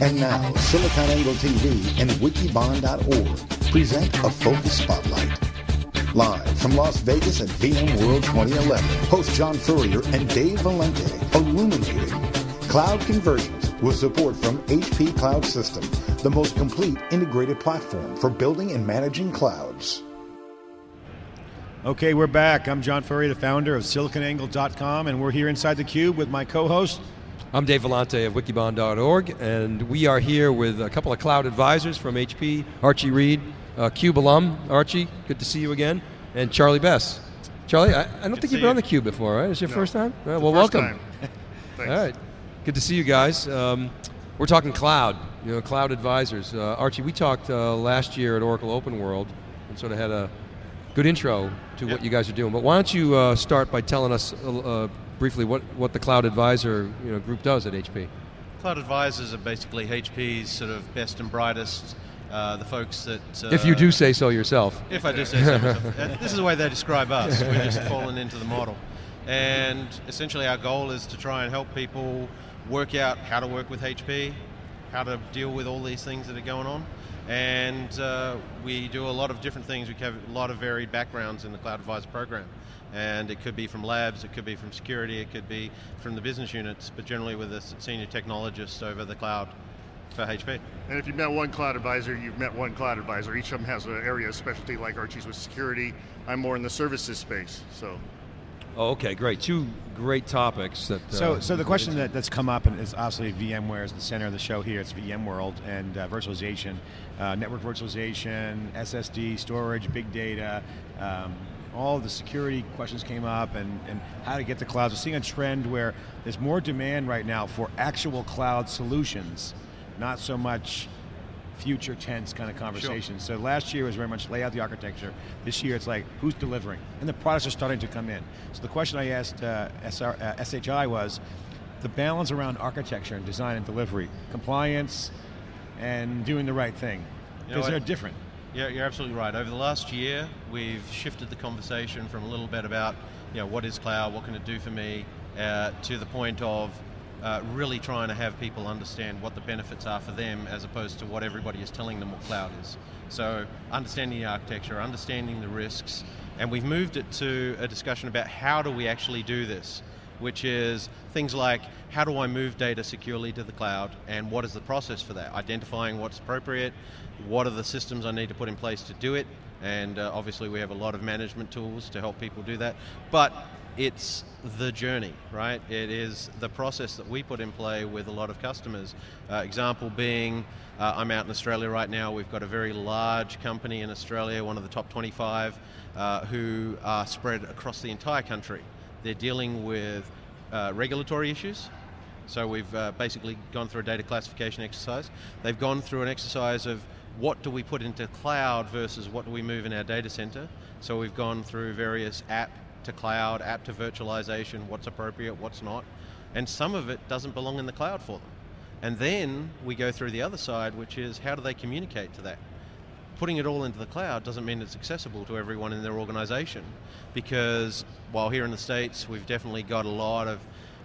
And now, SiliconANGLE TV and Wikibon.org present a Focus Spotlight. Live from Las Vegas at VMworld 2011, host John Furrier and Dave Vellante illuminating cloud convergence with support from HP Cloud System, the most complete integrated platform for building and managing clouds. Okay, we're back. I'm John Furrier, the founder of SiliconANGLE.com, and we're here inside the Cube with my co-host. I'm Dave Vellante of Wikibon.org, and we are here with a couple of cloud advisors from HP, Archie Reed, uh, Cube alum. Archie, good to see you again, and Charlie Bess. Charlie, I, I don't Good think you've been on the Cube before, right? It's your No. first time? Right, well, first welcome. time. All right, good to see you guys. Um, we're talking cloud, you know, cloud advisors. Uh, Archie, we talked uh, last year at Oracle Open World and sort of had a good intro to what you guys are doing. But why don't you uh, start by telling us uh, briefly what, what the cloud advisor you know, group does at HP? Cloud advisors are basically HP's sort of best and brightest, uh, the folks that. Uh, if you do say so yourself. If I do say so myself. This is the way they describe us. We're just fallen into the model. And essentially, our goal is to try and help people work out how to work with HP, how to deal with all these things that are going on. And uh, we do a lot of different things. We have a lot of varied backgrounds in the Cloud Advisor program. And it could be from labs, it could be from security, it could be from the business units, but generally with a senior technologist over the cloud for HP. And if you've met one cloud advisor, you've met one cloud advisor. Each of them has an area of specialty, like Archie's with security. I'm more in the services space. So, Oh, okay, great. Two great topics that. So, uh, so the question that, that's come up and is obviously VMware is the center of the show here. It's VMworld and uh, virtualization, uh, network virtualization, SSD storage, big data. Um, all the security questions came up and, and how to get to clouds. We're seeing a trend where there's more demand right now for actual cloud solutions, not so much future tense kind of conversations. So last year was very much lay out the architecture. This year it's like who's delivering, and the products are starting to come in. So the question I asked uh, SR, uh, SHI was the balance around architecture and design and delivery, compliance, and doing the right thing You know, because they're different. Yeah, you're absolutely right. Over the last year, we've shifted the conversation from a little bit about, you know, what is cloud, what can it do for me, uh, to the point of uh, really trying to have people understand what the benefits are for them as opposed to what everybody is telling them what cloud is. So, understanding the architecture, understanding the risks, and we've moved it to a discussion about how do we actually do this, which is things like how do I move data securely to the cloud and what is the process for that? Identifying what's appropriate, what are the systems I need to put in place to do it, and uh, obviously we have a lot of management tools to help people do that. But it's the journey, right? It is the process that we put in play with a lot of customers. Uh, example being, uh, I'm out in Australia right now. We've got a very large company in Australia, one of the top 25, uh, who are spread across the entire country. They're dealing with uh, regulatory issues. So we've uh, basically gone through a data classification exercise. They've gone through an exercise of what do we put into cloud versus what do we move in our data center. So we've gone through various app to cloud, app to virtualization, what's appropriate, what's not. And some of it doesn't belong in the cloud for them. And then we go through the other side, which is how do they communicate to that? putting it all into the cloud doesn't mean it's accessible to everyone in their organization because while here in the States we've definitely got a lot of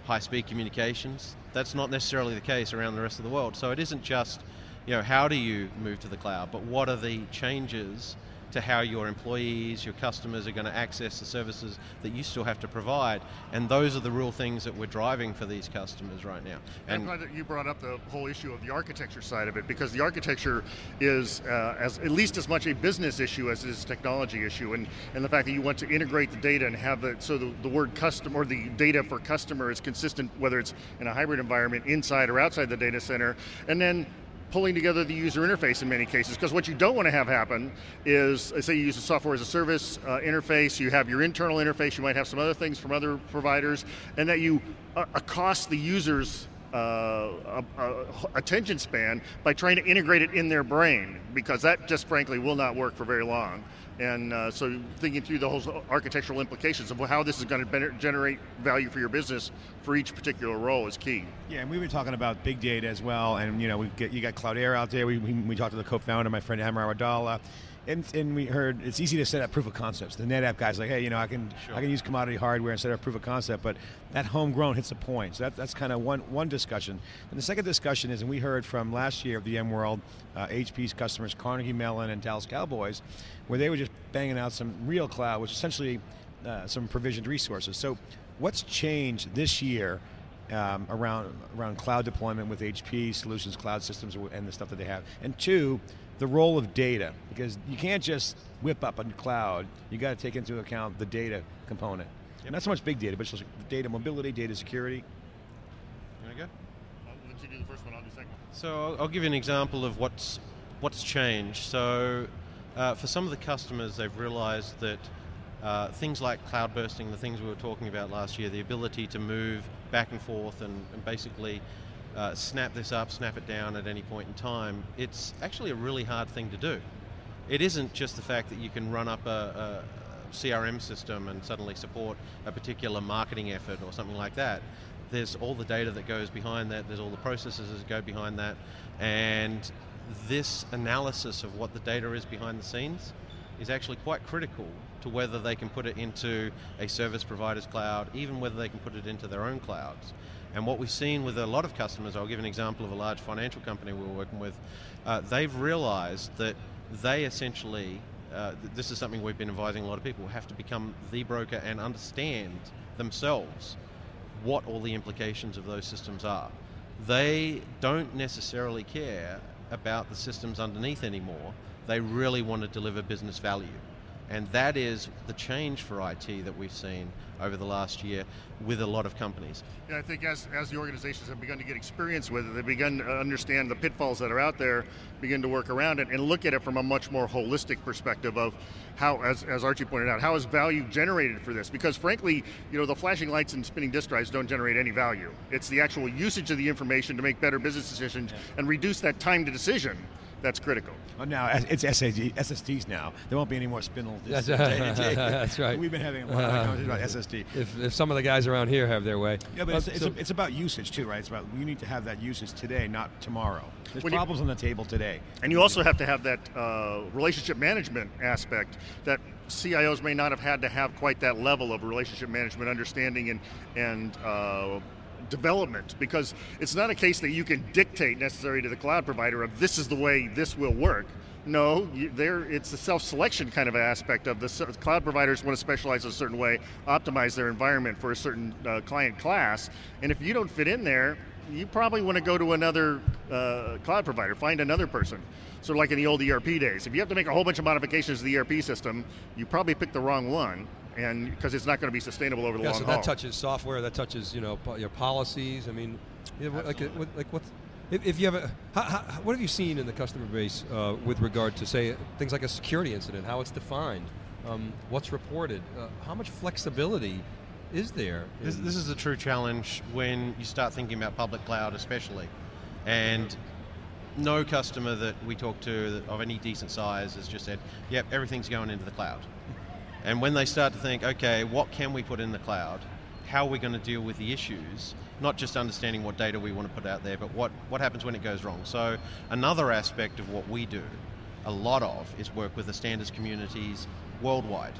high speed communications, that's not necessarily the case around the rest of the world. So it isn't just, you know, how do you move to the cloud, but what are the changes to how your employees, your customers are going to access the services that you still have to provide. And those are the real things that we're driving for these customers right now. I'm glad that you brought up the whole issue of the architecture side of it because the architecture is uh, as at least as much a business issue as it is a technology issue, and and the fact that you want to integrate the data and have it so the, the word custom or the data for customer is consistent whether it's in a hybrid environment inside or outside the data center, and then pulling together the user interface in many cases because what you don't want to have happen is say you use a software as a service uh, interface you have your internal interface you might have some other things from other providers and that you uh, accost the users uh, attention span by trying to integrate it in their brain because that just frankly will not work for very long And uh, so thinking through the whole architectural implications of how this is going to generate value for your business for each particular role is key. Yeah, and we've been talking about big data as well, and you know, we get you got Cloudera out there. We, we, we talked to the co-founder, my friend Amr Awadallah, and, and we heard it's easy to set up proof of concepts. The NetApp guys like, hey, you know, I can sure. I can use commodity hardware and set up proof of concept, but that homegrown hits a point. So that, that's kind of one one discussion. And the second discussion is, and we heard from last year of VMworld, uh, HP's customers, Carnegie Mellon and Dallas Cowboys, where they were just banging out some real cloud, which essentially uh, some provisioned resources. So what's changed this year? Um, around around cloud deployment with HP solutions, cloud systems, and the stuff that they have. And two, the role of data because you can't just whip up a cloud. You got to take into account the data component. Yep. Not so much big data, but just data mobility, data security. You want to go? I'll let you do the first one. I'll do the second. So I'll give you an example of what's what's changed. So uh, for some of the customers, they've realized that uh, things like cloud bursting, the things we were talking about last year, the ability to move back and forth and, and basically uh, snap this up, snap it down at any point in time, it's actually a really hard thing to do. It isn't just the fact that you can run up a, a CRM system and suddenly support a particular marketing effort or something like that. There's all the data that goes behind that, there's all the processes that go behind that, and this analysis of what the data is behind the scenes is actually quite critical to whether they can put it into a service provider's cloud, even whether they can put it into their own clouds. And what we've seen with a lot of customers, I'll give an example of a large financial company we are working with, uh, they've realized that they essentially, uh, this is something we've been advising a lot of people, have to become the broker and understand themselves what all the implications of those systems are. They don't necessarily care about the systems underneath anymore. They really want to deliver business value. And that is the change for IT that we've seen over the last year with a lot of companies. Yeah, I think as, as the organizations have begun to get experience with it, they've begun to understand the pitfalls that are out there, begin to work around it, and look at it from a much more holistic perspective of how, as, as Archie pointed out, how is value generated for this? Because frankly, you know, the flashing lights and spinning disk drives don't generate any value. It's the actual usage of the information to make better business decisions yeah. and reduce that time to decision that's critical. Well, now it's SSD, SSDs now. There won't be any more spindle disks. That's, that's right. We've been having a lot of conversations about SSD. If, if some of the guys around here have their way. Yeah, but, it's, it's, a, it's, about usage too, right? It's about you need to have that usage today, not tomorrow. There's problems you, on the table today. And you also have to have that uh, relationship management aspect that CIOs may not have had to have quite that level of relationship management understanding and and uh, development because it's not a case that you can dictate necessarily to the cloud provider of this is the way this will work. No, you, there it's a self-selection kind of aspect of the cloud providers want to specialize a certain way, optimize their environment for a certain uh, client class, and if you don't fit in there, you probably want to go to another uh, cloud provider, find another person. Sort of like in the old ERP days. If you have to make a whole bunch of modifications to the ERP system, you probably picked the wrong one and because it's not going to be sustainable over the yeah, long so haul. that touches software, that touches you know your policies. I mean, you know, like like what if, if, you have a how, how, what have you seen in the customer base uh, with regard to say things like a security incident, how it's defined, um, what's reported, uh, how much flexibility is there? This, this is a true challenge when you start thinking about public cloud, especially, and no customer that we talk to of any decent size has just said, "Yep, everything's going into the cloud." And when they start to think, okay, what can we put in the cloud? How are we going to deal with the issues? Not just understanding what data we want to put out there, but what, what happens when it goes wrong. So, another aspect of what we do, a lot of, is work with the standards communities worldwide.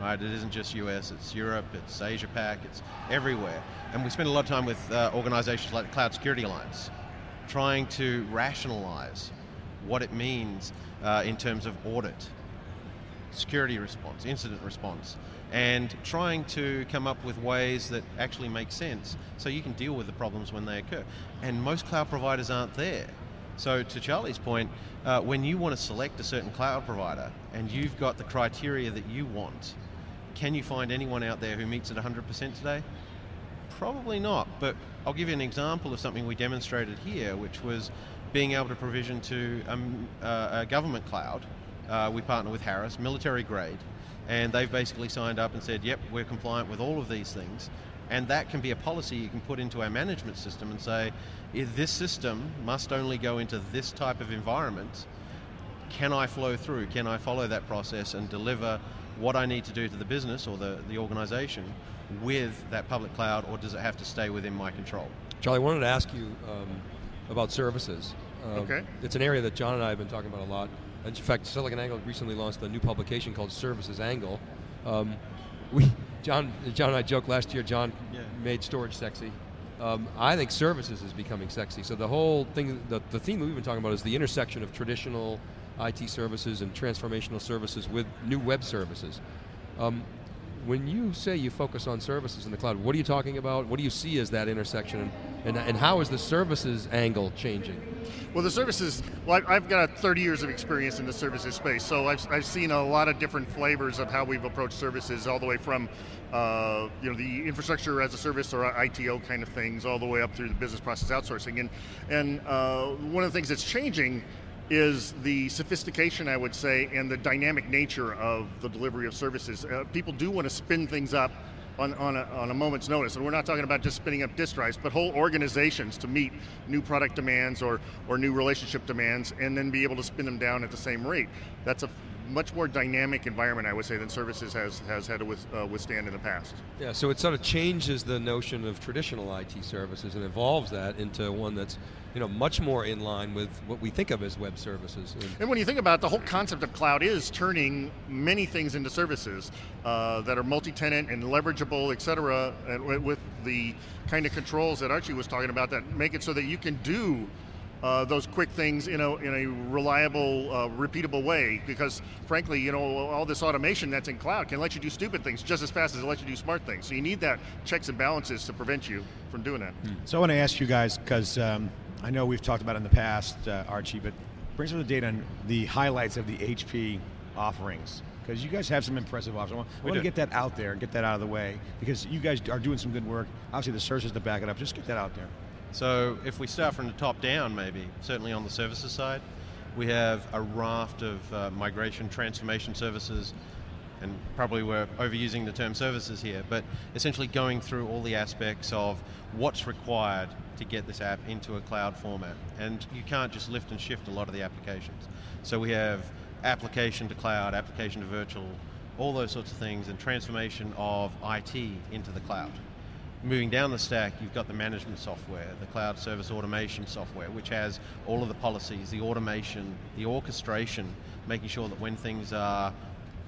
Right? It isn't just US, it's Europe, it's Asia Pac, it's everywhere. And we spend a lot of time with uh, organizations like the Cloud Security Alliance, trying to rationalize what it means uh, in terms of audit security response, incident response, and trying to come up with ways that actually make sense so you can deal with the problems when they occur. And most cloud providers aren't there. So, to Charlie's point, uh, when you want to select a certain cloud provider and you've got the criteria that you want, can you find anyone out there who meets it 100% today? Probably not, but I'll give you an example of something we demonstrated here, which was being able to provision to um, uh, a government cloud uh, we partner with Harris, military grade, and they've basically signed up and said, yep, we're compliant with all of these things. And that can be a policy you can put into our management system and say, if this system must only go into this type of environment, can I flow through? Can I follow that process and deliver what I need to do to the business or the, the organization with that public cloud, or does it have to stay within my control? Charlie, I wanted to ask you um, about services. Um, Okay. It's an area that John and I have been talking about a lot. In fact, SiliconANGLE recently launched a new publication called Services Angle. Um, we, John, John and I joked last year. John Yeah. made storage sexy. Um, I think services is becoming sexy. So the whole thing, the, the theme we've been talking about is the intersection of traditional IT services and transformational services with new web services. Um, when you say you focus on services in the cloud, what are you talking about? What do you see as that intersection, and, and, how is the services angle changing? Well, the services, well, I've got 30 years of experience in the services space, so I've, I've seen a lot of different flavors of how we've approached services, all the way from, uh, you know, the infrastructure as a service or ITO kind of things, all the way up through the business process outsourcing. And, and uh, one of the things that's changing is the sophistication, I would say, and the dynamic nature of the delivery of services. Uh, people do want to spin things up on, on, a, on a moment's notice. And we're not talking about just spinning up disk drives, but whole organizations to meet new product demands or, or new relationship demands and then be able to spin them down at the same rate. That's a much more dynamic environment, I would say, than services has, has had to with, uh, withstand in the past. Yeah, so it sort of changes the notion of traditional IT services and evolves that into one that's, you know, much more in line with what we think of as web services. And And when you think about it, the whole concept of cloud is turning many things into services uh, that are multi-tenant and leverageable, et cetera, and with the kind of controls that Archie was talking about that make it so that you can do uh, those quick things in a, in a reliable, uh, repeatable way. Because frankly, you know, all this automation that's in cloud can let you do stupid things just as fast as it lets you do smart things. So you need that checks and balances to prevent you from doing that. So I want to ask you guys because um, I know we've talked about it in the past, uh, Archie, but bring some of the data on the highlights of the HP offerings because you guys have some impressive offerings. I want, I We want to get that out there and get that out of the way because you guys are doing some good work. Obviously, the services to back it up. Just get that out there. So if we start from the top down, maybe, certainly on the services side, we have a raft of uh, migration transformation services, and probably we're overusing the term services here, but essentially going through all the aspects of what's required to get this app into a cloud format. And you can't just lift and shift a lot of the applications. So we have application to cloud, application to virtual, all those sorts of things, and transformation of IT into the cloud. Moving down the stack, you've got the management software, the cloud service automation software, which has all of the policies, the automation, the orchestration, making sure that when things are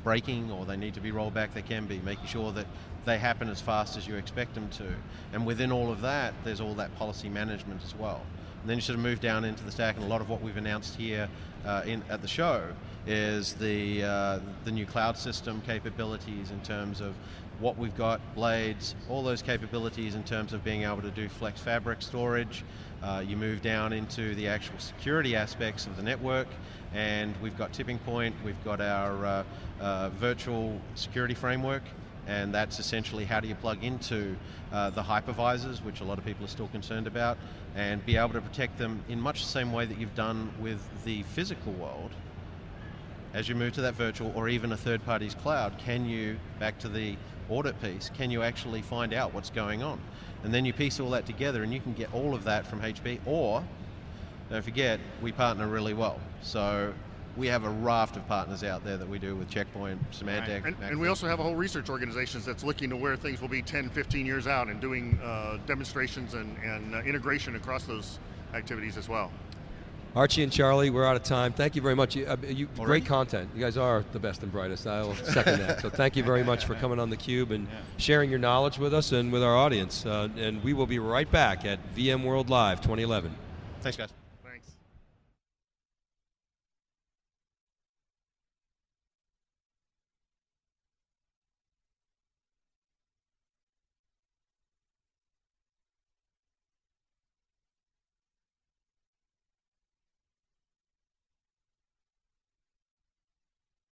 breaking or they need to be rolled back, they can be, making sure that they happen as fast as you expect them to. And within all of that, there's all that policy management as well. And then you sort of move down into the stack, and a lot of what we've announced here uh, in, at the show is the, uh, the new cloud system capabilities in terms of what we've got, blades, all those capabilities in terms of being able to do flex fabric storage. Uh, you move down into the actual security aspects of the network, and we've got Tipping Point, we've got our uh, uh, virtual security framework, and that's essentially how do you plug into uh, the hypervisors, which a lot of people are still concerned about, and be able to protect them in much the same way that you've done with the physical world. As you move to that virtual or even a third party's cloud, can you, back to the audit piece, can you actually find out what's going on? And then you piece all that together and you can get all of that from HP, or don't forget, we partner really well. So we have a raft of partners out there that we do with Checkpoint, Symantec. And, and we also have a whole research organization that's looking to where things will be 10, 15 years out and doing uh, demonstrations and, and uh, integration across those activities as well. Archie and Charlie, we're out of time. Thank you very much. You, uh, you, great content. You guys are the best and brightest. I'll second that. So thank you very much for coming on theCUBE and sharing your knowledge with us and with our audience. Uh, and we will be right back at VMworld Live 2011. Thanks, guys.